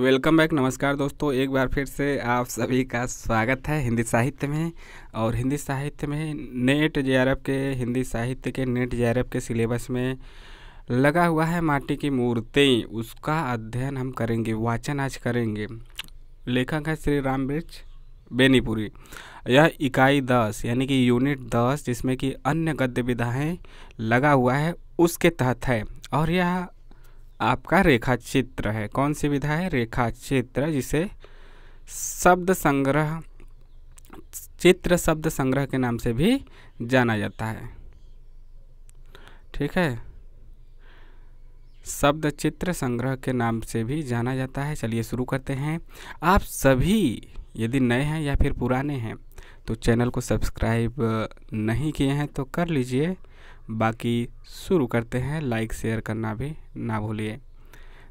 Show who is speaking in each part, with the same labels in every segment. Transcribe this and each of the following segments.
Speaker 1: Welcome back, नमस्कार दोस्तों, एक बार फिर से आप सभी का स्वागत है हिंदी साहित्य में। और हिंदी साहित्य में नेट जेआरएफ के, हिंदी साहित्य के, नेट जेआरएफ के सिलेबस में लगा हुआ है माटी की मूर्तें। उसका अध्ययन हम करेंगे, वाचन आज करेंगे। लेखक है श्री राम वृक्ष बेनीपुरी। यह इकाई दस, यानी कि यूनिट दस, जिसमें कि अन्य गद्य विधाएँ लगा हुआ है, उसके तहत है। और यह आपका रेखा चित्र है। कौन सी विधा है? रेखा चित्र जिसे शब्द संग्रह, चित्र शब्द संग्रह के नाम से भी जाना जाता है। ठीक है? शब्द चित्र संग्रह के नाम से भी जाना जाता है। चलिए शुरू करते हैं। आप सभी यदि नए हैं या फिर पुराने हैं तो चैनल को सब्सक्राइब नहीं किए हैं तो कर लीजिए। बाकी शुरू करते हैं। लाइक शेयर करना भी ना भूलिए।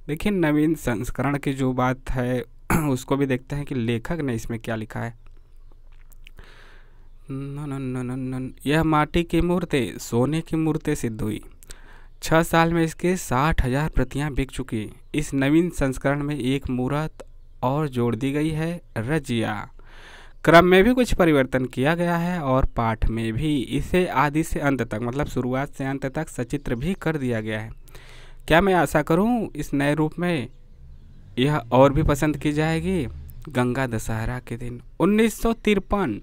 Speaker 1: देखिए नवीन संस्करण की जो बात है उसको भी देखते हैं कि लेखक ने इसमें क्या लिखा है। नन न, न, न, न, यह माटी की मूर्ति सोने की मूर्ति सिद्ध हुई। छः साल में इसके साठ हज़ार प्रतियाँ बिक चुकी। इस नवीन संस्करण में एक मूर्त और जोड़ दी गई है रजिया। क्रम में भी कुछ परिवर्तन किया गया है और पाठ में भी इसे आदि से अंत तक मतलब शुरुआत से अंत तक सचित्र भी कर दिया गया है। क्या मैं आशा करूँ इस नए रूप में यह और भी पसंद की जाएगी? गंगा दशहरा के दिन, उन्नीस सौ तिरपन।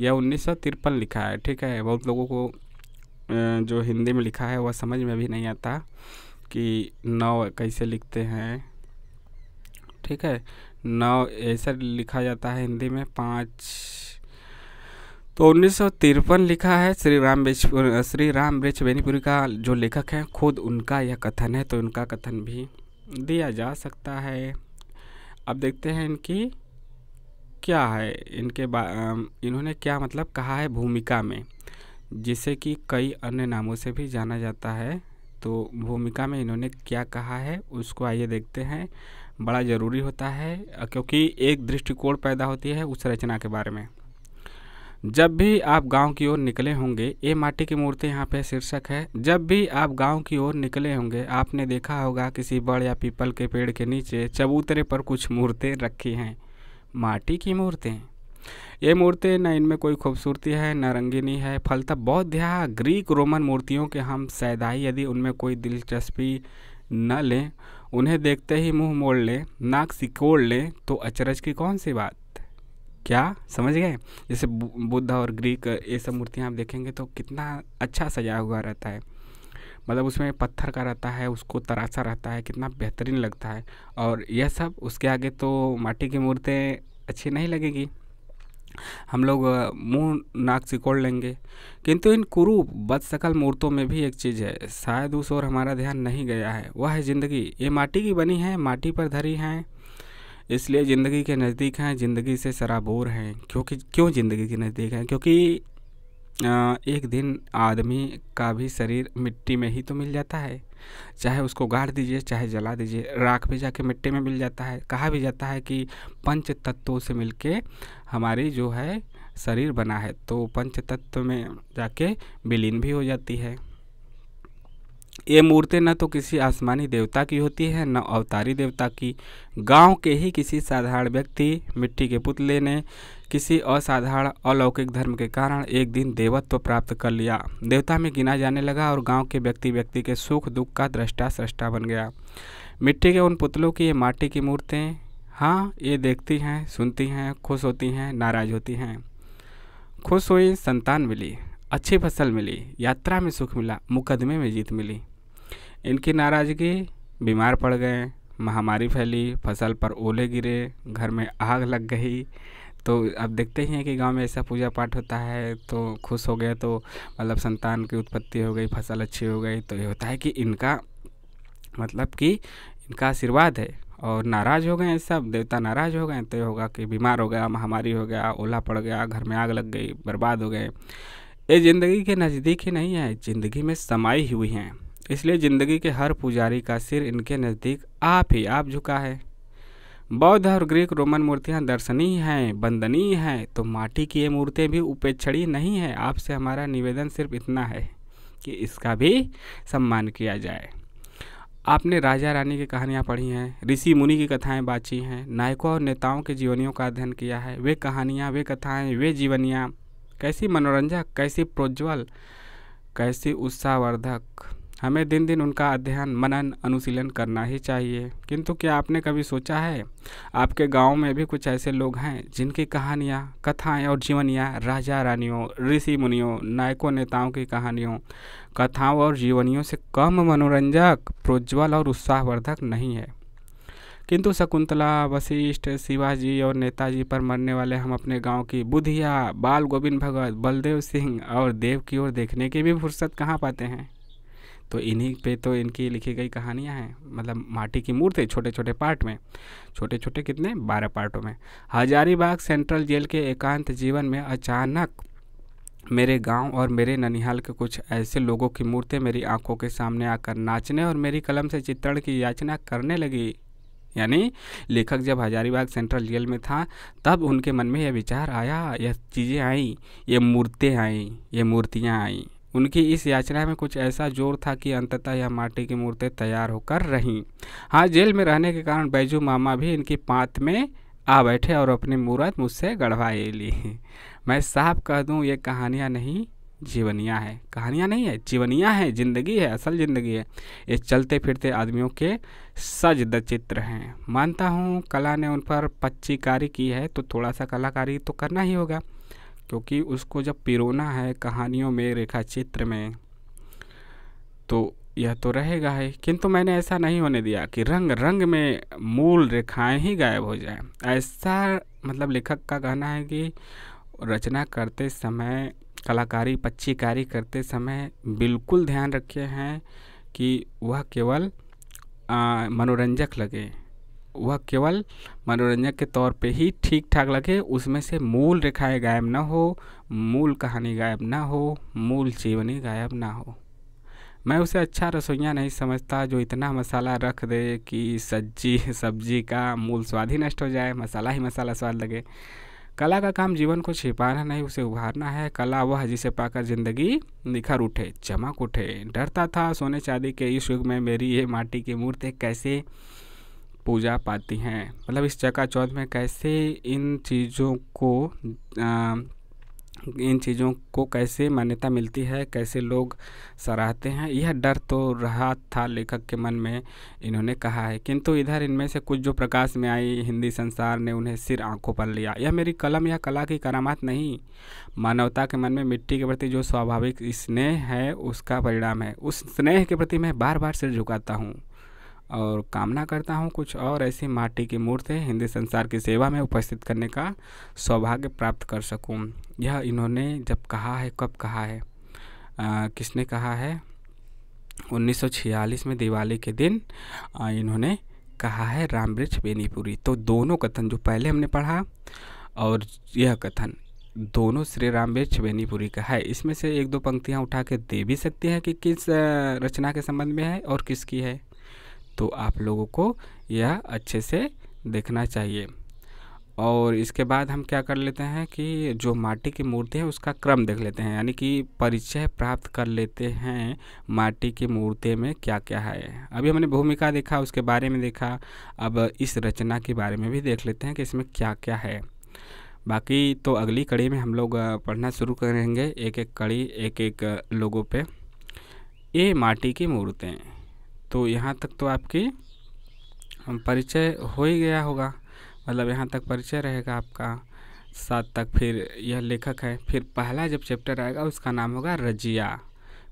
Speaker 1: या उन्नीस सौ तिरपन लिखा है, ठीक है? बहुत लोगों को जो हिंदी में लिखा है, वह समझ में भी नहीं आता कि नौ कैसे लिखते हैं, ठीक है? नौ ऐसा लिखा जाता है हिंदी में, पाँच। तो उन्नीस सौ तिरपन लिखा है श्री राम बेच श्री राम वृक्ष बेनीपुरी का जो लेखक हैं, खुद उनका यह कथन है तो उनका कथन भी दिया जा सकता है। अब देखते हैं इनकी क्या है, इनके इन्होंने क्या मतलब कहा है भूमिका में, जिसे कि कई अन्य नामों से भी जाना जाता है। तो भूमिका में इन्होंने क्या कहा है, उसको आइए देखते हैं। बड़ा ज़रूरी होता है क्योंकि एक दृष्टिकोण पैदा होती है उस रचना के बारे में। जब भी आप गाँव की ओर निकले होंगे, ये माटी की मूर्ति यहाँ पे शीर्षक है। जब भी आप गाँव की ओर निकले होंगे, आपने देखा होगा किसी बड़ या पीपल के पेड़ के नीचे चबूतरे पर कुछ मूर्तें रखी हैं। माटी की मूर्तें। ये मूर्तें न इनमें कोई खूबसूरती है, न रंगीनी है। फलतः बौद्ध या ग्रीक रोमन मूर्तियों के हम सैदाई यदि उनमें कोई दिलचस्पी न लें उन्हें देखते ही मुँह मोड़ लें, नाक सिकोड़ लें तो अचरज की कौन सी बात? क्या? समझ गए? जैसे बुद्ध और ग्रीक, ये सब मूर्तियाँ आप देखेंगे तो कितना अच्छा सजा हुआ रहता है। मतलब उसमें पत्थर का रहता है, उसको तराशा रहता है, कितना बेहतरीन लगता है। और यह सब, उसके आगे तो माटी की मूर्तें अच्छी नहीं लगेगी। हम लोग मुँह, नाक सिकोड़ लेंगे। किंतु इन कुरु बदशकल मूर्तों में भी एक चीज़ है, शायद उस ओर हमारा ध्यान नहीं गया है। वह है ज़िंदगी। ये माटी की बनी है, माटी पर धरी हैं। इसलिए ज़िंदगी के नज़दीक हैं, ज़िंदगी से सराबोर हैं। क्योंकि, क्यों ज़िंदगी के नज़दीक हैं? क्योंकि एक दिन आदमी का भी शरीर मिट्टी में ही तो मिल जाता है। चाहे उसको गाड़ दीजिए, चाहे जला दीजिए, राख भी जाके मिट्टी में मिल जाता है। कहा भी जाता है कि पंच तत्वों से मिलके हमारी जो है शरीर बना है तो पंच तत्व में जाके विलीन भी हो जाती है। ये मूर्ति न तो किसी आसमानी देवता की होती है, न अवतारी देवता की। गाँव के ही किसी साधारण व्यक्ति मिट्टी के पुतले ने किसी असाधारण अलौकिक धर्म के कारण एक दिन देवत्व प्राप्त कर लिया। देवता में गिना जाने लगा और गाँव के व्यक्ति व्यक्ति के सुख दुख का दृष्टा सृष्टा बन गया। मिट्टी के उन पुतलों की ये माटी की मूर्तें हाँ ये देखती हैं, सुनती हैं, खुश होती हैं, नाराज़ होती हैं। खुश हुई, संतान मिली। अच्छी फ़सल मिली, यात्रा में सुख मिला, मुकदमे में जीत मिली। इनकी नाराज़गी, बीमार पड़ गए, महामारी फैली, फ़सल पर ओले गिरे, घर में आग लग गई। तो अब देखते ही हैं कि गाँव में ऐसा पूजा पाठ होता है तो खुश हो गए तो मतलब संतान की उत्पत्ति हो गई, फ़सल अच्छी हो गई। तो ये होता है कि इनका मतलब कि इनका आशीर्वाद है और नाराज़ हो गए सब, देवता नाराज़ हो गए तो ये होगा कि बीमार हो गया, महामारी हो गया, ओला पड़ गया, घर में आग लग गई, बर्बाद हो गए। ये ज़िंदगी के नज़दीक ही नहीं है, ज़िंदगी में समाई हुई हैं। इसलिए ज़िंदगी के हर पुजारी का सिर इनके नज़दीक आप ही आप झुका है। बौद्ध और ग्रीक रोमन मूर्तियाँ दर्शनीय हैं वंदनीय हैं तो माटी की ये मूर्तियाँ भी उपेक्षणीय नहीं है। आपसे हमारा निवेदन सिर्फ़ इतना है कि इसका भी सम्मान किया जाए। आपने राजा रानी की कहानियाँ पढ़ी हैं, ऋषि मुनि की कथाएँ बाँची हैं, नायकों और नेताओं के जीवनियों का अध्ययन किया है। वे कहानियाँ, वे कथाएँ, वे जीवनियाँ कैसी मनोरंजक, कैसी प्रोज्वल कैसी उत्साहवर्धक। हमें दिन दिन उनका अध्ययन, मनन, अनुशीलन करना ही चाहिए। किंतु क्या आपने कभी सोचा है? आपके गाँव में भी कुछ ऐसे लोग हैं जिनकी कहानियाँ, कथाएँ और जीवनियाँ राजा, रानियों, ऋषि, मुनियों, नायकों, नेताओं की कहानियों, कथाओं और जीवनियों से कम मनोरंजक प्रोज्वल और उत्साहवर्धक नहीं है। किंतु शकुंतला, वशिष्ठ, शिवाजी और नेताजी पर मरने वाले हम अपने गाँव की बुधिया बाल गोविंद भगत, बलदेव सिंह और देव की ओर देखने की भी फुर्सत कहाँ पाते हैं? तो इन्हीं पे तो इनकी लिखी गई कहानियाँ हैं मतलब माटी की मूर्ति छोटे छोटे पार्ट में छोटे छोटे कितने? बारह पार्टों में। हजारीबाग सेंट्रल जेल के एकांत जीवन में अचानक मेरे गाँव और मेरे ननिहाल के कुछ ऐसे लोगों की मूर्तें मेरी आँखों के सामने आकर नाचने और मेरी कलम से चित्रण की याचना करने लगी। यानी लेखक जब हजारीबाग सेंट्रल जेल में था, तब उनके मन में यह विचार आया, यह चीज़ें आई, ये मूर्तें आई, ये मूर्तियाँ आई। उनकी इस याचना में कुछ ऐसा ज़ोर था कि अंततः यह माटी की मूर्तें तैयार होकर रहीं। हाँ जेल में रहने के कारण बैजू मामा भी इनकी पात में आ बैठे और अपनी मूर्त मुझसे गढ़वाए ली मैं साफ़ कह दूँ, ये कहानियाँ नहीं जीवनियाँ है। कहानियाँ नहीं है, जीवनियाँ हैं, ज़िंदगी है, असल ज़िंदगी है। ये चलते फिरते आदमियों के सज द चित्र हैं। मानता हूँ कला ने उन पर पच्चीकारी की है तो थोड़ा सा कलाकारी तो करना ही होगा, क्योंकि उसको जब पिरोना है कहानियों में रेखा चित्र में तो यह तो रहेगा ही। किंतु मैंने ऐसा नहीं होने दिया कि रंग रंग में मूल रेखाएँ ही गायब हो जाए। ऐसा मतलब लेखक का कहना है कि रचना करते समय कलाकारी पच्चीकारी करते समय बिल्कुल ध्यान रखे हैं कि वह केवल मनोरंजक लगे। वह केवल मनोरंजक के तौर पे ही ठीक ठाक लगे, उसमें से मूल रेखाएँ गायब ना हो, मूल कहानी गायब ना हो, मूल जीवनी गायब ना हो। मैं उसे अच्छा रसोइया नहीं समझता जो इतना मसाला रख दे कि सब्ज़ी सब्ज़ी का मूल स्वाद ही नष्ट हो जाए, मसाला ही मसाला स्वाद लगे। कला का काम जीवन को छिपाना नहीं, उसे उभारना है। कला वह जिसे पाकर ज़िंदगी निखर उठे, चमक उठे। डरता था सोने चांदी के इस युग में मेरी ये माटी की मूर्ति कैसे पूजा पाती हैं? मतलब इस चका चौथ में कैसे इन चीज़ों को इन चीज़ों को कैसे मान्यता मिलती है, कैसे लोग सराहते हैं, यह डर तो रहा था लेखक के मन में, इन्होंने कहा है। किंतु इधर इनमें से कुछ जो प्रकाश में आई, हिंदी संसार ने उन्हें सिर आँखों पर लिया। यह मेरी कलम या कला की करामात नहीं। मानवता के मन में मिट्टी के प्रति जो स्वाभाविक स्नेह है, उसका परिणाम है। उस स्नेह के प्रति मैं बार बार सिर झुकाता हूँ और कामना करता हूँ कुछ और ऐसी माटी की मूर्ति हिंदी संसार की सेवा में उपस्थित करने का सौभाग्य प्राप्त कर सकूँ। यह इन्होंने जब कहा है कब कहा है? आ, किसने कहा है? 1946 में दिवाली के दिन आ, इन्होंने कहा है रामवृक्ष बेनीपुरी। तो दोनों कथन जो पहले हमने पढ़ा और यह कथन दोनों श्री राम वृक्ष बेनीपुरी का है। इसमें से एक दो पंक्तियाँ उठा के दे भी सकते हैं कि किस रचना के संबंध में है और किसकी है। तो आप लोगों को यह अच्छे से देखना चाहिए। और इसके बाद हम क्या कर लेते हैं कि जो माटी की मूर्ति है उसका क्रम देख लेते हैं। यानी कि परिचय प्राप्त कर लेते हैं माटी की मूर्ति में क्या क्या है। अभी हमने भूमिका देखा, उसके बारे में देखा, अब इस रचना के बारे में भी देख लेते हैं कि इसमें क्या क्या है। बाकी तो अगली कड़ी में हम लोग पढ़ना शुरू करेंगे एक एक कड़ी एक एक लोगों पे। ये माटी की मूर्तें। तो यहाँ तक तो आपकी परिचय हो ही गया होगा। मतलब यहाँ तक परिचय रहेगा आपका। सात तक फिर यह लेखक है। फिर पहला जब चैप्टर आएगा, उसका नाम होगा रजिया।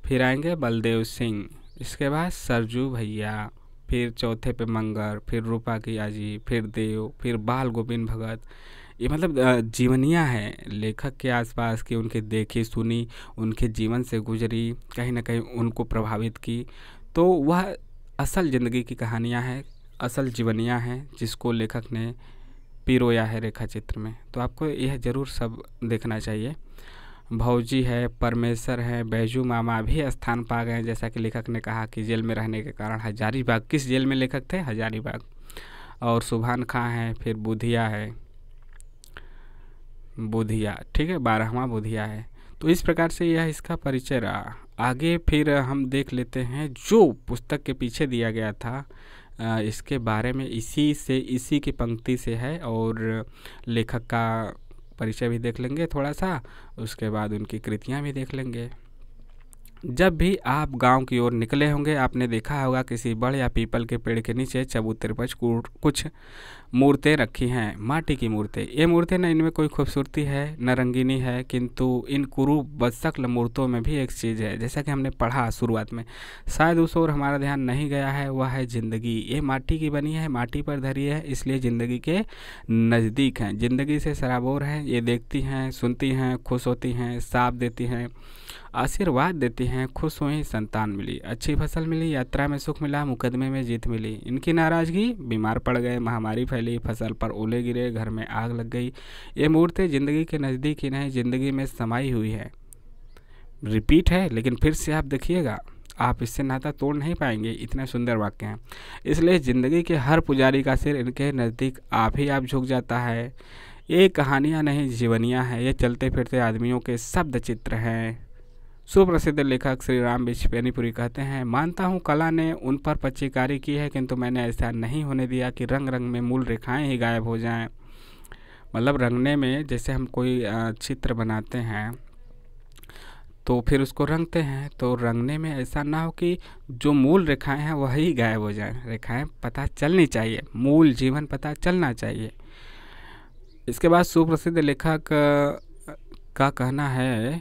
Speaker 1: फिर आएँगे बलदेव सिंह। इसके बाद सरजू भैया। फिर चौथे पे मंगर फिर रूपा की आजी, फिर देव, फिर बाल गोविंद भगत। ये मतलब जीवनियाँ हैं। लेखक के आसपास की उनके देखी, सुनी, उनके जीवन से गुजरी, कहीं ना कहीं उनको प्रभावित की। तो वह असल ज़िंदगी की कहानियाँ हैं, असल जीवनियाँ हैं, जिसको लेखक ने पिरोया है रेखा चित्र में तो आपको यह ज़रूर सब देखना चाहिए। भौजी है, परमेश्वर है, बैजू मामा भी स्थान पा गए जैसा कि लेखक ने कहा कि जेल में रहने के कारण हजारीबाग किस जेल में लेखक थे? हजारीबाग और सुभान खां है, फिर बुधिया है। बुधिया, ठीक है, बारहवा बुधिया है। तो इस प्रकार से यह इसका परिचय रहा। आगे फिर हम देख लेते हैं, जो पुस्तक के पीछे दिया गया था इसके बारे में इसी से, इसी की पंक्ति से है और लेखक का परिचय भी देख लेंगे थोड़ा सा, उसके बाद उनकी कृतियाँ भी देख लेंगे। जब भी आप गाँव की ओर निकले होंगे, आपने देखा होगा किसी बड़ या पीपल के पेड़ के नीचे चबूतर पर कुछ मूर्तें रखी हैं, माटी की मूर्तें। ये मूर्तें न इनमें कोई खूबसूरती है, न रंगीनी है, किंतु इन कुरु बदशक्ल मूर्तों में भी एक चीज़ है, जैसा कि हमने पढ़ा शुरुआत में। शायद उस ओर हमारा ध्यान नहीं गया है, वह है ज़िंदगी। ये माटी की बनी है, माटी पर धरी है, इसलिए ज़िंदगी के नज़दीक हैं। ज़िंदगी से सराबोर हैं, ये देखती हैं, सुनती हैं, खुश होती हैं, साफ़ देती हैं। आशीर्वाद देती हैं, खुश हुई, संतान मिली। अच्छी फ़सल मिली, यात्रा में सुख मिला, मुकदमे में जीत मिली। इनकी नाराज़गी, बीमार पड़ गए, महामारी फैली, फ़सल पर ओले गिरे, घर में आग लग गई। ये मूर्तें ज़िंदगी के नज़दीक ही नहीं, ज़िंदगी में समाई हुई है। रिपीट है, लेकिन फिर से आप देखिएगा। आप इससे नाता तोड़ नहीं पाएँगे, इतने सुंदर वाक्य हैं। इसलिए ज़िंदगी के हर पुजारी का सिर इनके नज़दीक आप ही आप झुक जाता है। ये कहानियाँ नहीं, जीवनियाँ हैं, ये चलते फिरते आदमियों के शब्द चित्र हैं। सुप्रसिद्ध लेखक श्री राम बिच कहते हैं, मानता हूँ कला ने उन पर पच्चीकारी की है, किंतु मैंने ऐसा नहीं होने दिया कि रंग रंग में मूल रेखाएँ ही गायब हो जाएँ। मतलब रंगने में जैसे हम कोई चित्र बनाते हैं तो फिर उसको रंगते हैं तो रंगने में ऐसा ना हो कि जो मूल रेखाएँ हैं वही गायब हो जाएँ। रेखाएँ पता चलनी चाहिए, मूल जीवन पता चलना चाहिए। इसके बाद सुप्रसिद्ध लेखक का कहना है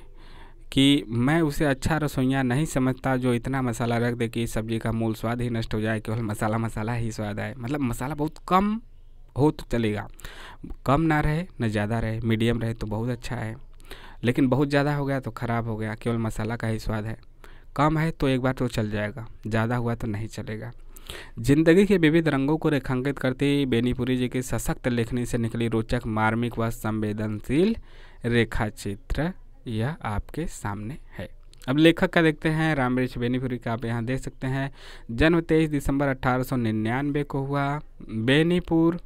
Speaker 1: कि मैं उसे अच्छा रसोइया नहीं समझता जो इतना मसाला रख दे कि सब्ज़ी का मूल स्वाद ही नष्ट हो जाए, केवल मसाला मसाला ही स्वाद आए। मतलब मसाला बहुत कम हो तो चलेगा। कम ना रहे, ना ज़्यादा रहे, मीडियम रहे तो बहुत अच्छा है। लेकिन बहुत ज़्यादा हो गया तो ख़राब हो गया, केवल मसाला का ही स्वाद है। कम है तो एक बार तो चल जाएगा, ज़्यादा हुआ तो नहीं चलेगा। ज़िंदगी के विविध रंगों को रेखांकित करती बेनीपुरी जी की सशक्त लेखनी से निकली रोचक मार्मिक व संवेदनशील रेखा चित्र यह आपके सामने है। अब लेखक का देखते हैं रामवृक्ष बेनीपुरी का आप यहाँ देख सकते हैं। जन्म तेईस दिसंबर अट्ठारह को हुआ। बेनीपुर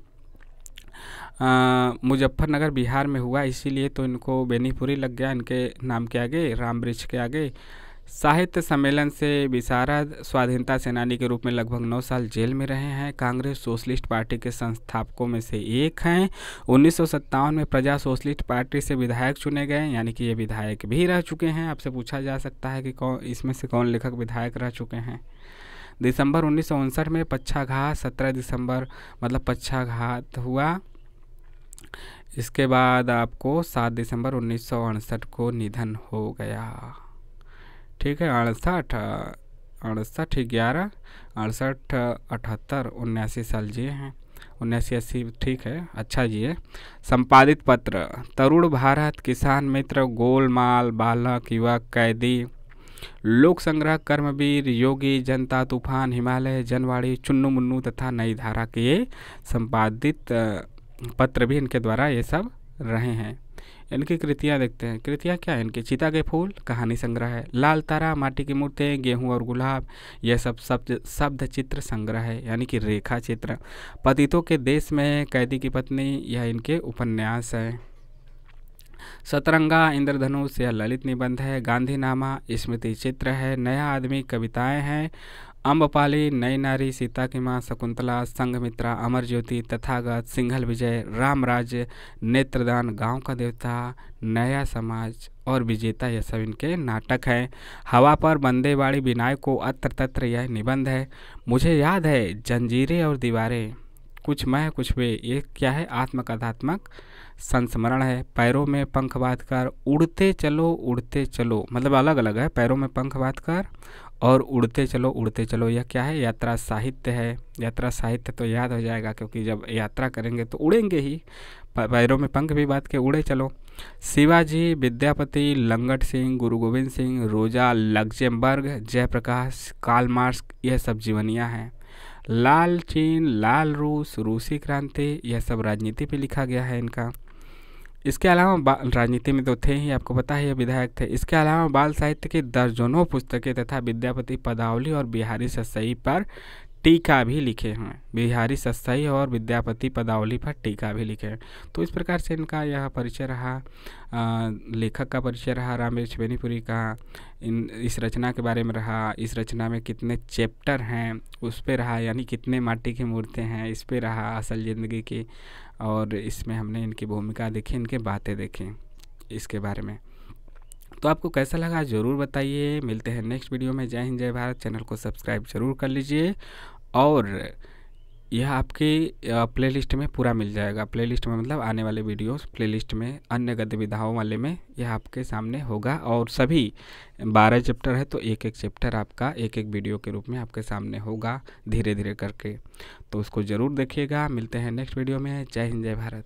Speaker 1: मुजफ्फरनगर बिहार में हुआ, इसीलिए तो इनको बेनीपुरी लग गया। इनके नाम के आगे रामवृक्ष के आगे। साहित्य सम्मेलन से विशारद स्वाधीनता सेनानी के रूप में लगभग नौ साल जेल में रहे हैं। कांग्रेस सोशलिस्ट पार्टी के संस्थापकों में से एक हैं। उन्नीस सौ सत्तावन में प्रजा सोशलिस्ट पार्टी से विधायक चुने गए, यानी कि ये विधायक भी रह चुके हैं। आपसे पूछा जा सकता है कि कौन इसमें से कौन लेखक विधायक रह चुके हैं? दिसंबर उन्नीस सौ उनसठ में पच्छाघात, सत्रह दिसंबर मतलब पच्छाघात हुआ। इसके बाद आपको सात दिसंबर उन्नीस सौ अड़सठ को निधन हो गया। ठीक है, अड़सठ अड़सठ ग्यारह, अड़सठ, अठहत्तर, उन्यासी साल जिए हैं। उन्यासी, अस्सी, ठीक है अच्छा जिए। संपादित पत्र, तरुण भारत किसान मित्र, गोलमाल, बालक, युवक, कैदी। लोक संग्रह, कर्मवीर, योगी, जनता, तूफ़ान, हिमालय, जनवाड़ी, चुन्नू मुन्नू तथा नई धारा के संपादित पत्र भी इनके द्वारा ये सब रहे हैं। इनकी कृतियाँ देखते हैं। कृतियाँ क्या है? इनकी चिता के फूल, कहानी संग्रह है। लाल तारा, माटी की मूर्तें गेहूँ और गुलाब यह सब शब्द शब्द चित्र संग्रह है, यानी कि रेखा चित्र। पतितों के देश में कैदी की पत्नी, यह इनके उपन्यास है। सतरंगा, इंद्रधनुष यह ललित निबंध है। गांधी नामा स्मृति चित्र है। नया आदमी, कविताएँ हैं। अम्बपाली नई नारी सीता की माँ शकुंतला, संघमित्रा अमर ज्योति तथागत, सिंघल विजय, रामराज, नेत्रदान, गाँव का देवता, नया समाज और विजेता यह सब इनके नाटक हैं। हवा पर बंदेवाड़ी बिनाय को अत्र तत्र यह निबंध है। मुझे याद है जंजीरें और दीवारें। कुछ मैं, कुछ वे, ये क्या है? आत्मकथात्मक संस्मरण है। पैरों में पंख बाँध कर उड़ते चलो उड़ते चलो। मतलब अलग अलग है। पैरों में पंख बाँध कर और उड़ते चलो उड़ते चलो। यह क्या है? यात्रा साहित्य है। यात्रा साहित्य तो याद हो जाएगा, क्योंकि जब यात्रा करेंगे तो उड़ेंगे ही। पैरों में पंख भी बात के उड़े चलो। शिवाजी, विद्यापति, लंगट सिंह, गुरु गोविंद सिंह, रोजा, लग्जेमबर्ग, जयप्रकाश काल मार्क्स यह सब जीवनियाँ हैं। लाल चीन, लाल रूस, रूसी क्रांति, यह सब राजनीति पे लिखा गया है इनका। इसके अलावा राजनीति में तो थे ही, आपको पता है ये विधायक थे। इसके अलावा बाल साहित्य के दर्जनों पुस्तकें तथा विद्यापति पदावली और बिहारी ससई पर टीका भी लिखे हैं। बिहारी सस्ताई और विद्यापति पदावली पर टीका भी लिखे हैं। तो इस प्रकार से इनका यह परिचय रहा आ, लेखक का परिचय रहा रामेश बेनीपुरी का इन इस रचना के बारे में रहा इस रचना में कितने चैप्टर हैं उस पर रहा यानी कितने माटी की मूर्तें हैं इस पर रहा असल ज़िंदगी की और इसमें हमने इनकी भूमिका देखी इनके बातें देखी इसके बारे में। तो आपको कैसा लगा ज़रूर बताइए। मिलते हैं नेक्स्ट वीडियो में। जय हिंद, जय भारत। चैनल को सब्सक्राइब ज़रूर कर लीजिए। और यह आपके प्लेलिस्ट में पूरा मिल जाएगा। प्लेलिस्ट में मतलब आने वाले वीडियोस प्लेलिस्ट में, अन्य गतिविधाओं वाले में यह आपके सामने होगा। और सभी बारह चैप्टर है तो एक एक चैप्टर आपका एक एक वीडियो के रूप में आपके सामने होगा धीरे धीरे करके। तो उसको ज़रूर देखिएगा। मिलते हैं नेक्स्ट वीडियो में। जय हिंद, जय भारत।